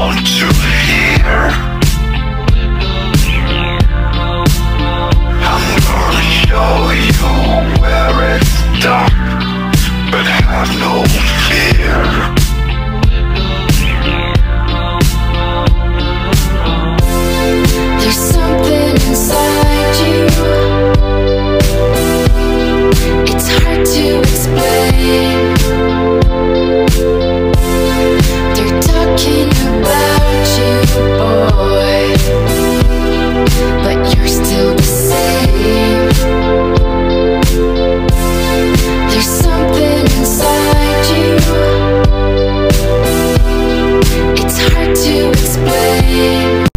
want to hear. I'm gonna show you where it's dark But have no fear. same